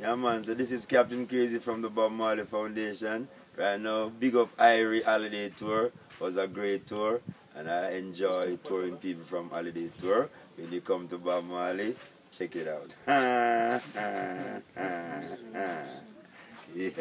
Yeah, man. So this is Captain Crazy from the Bob Marley Foundation. Right now, big up Irie Holiday Tour. It was a great tour, and I enjoy touring people from Holiday Tour. When you come to Bob Marley, check it out. yeah.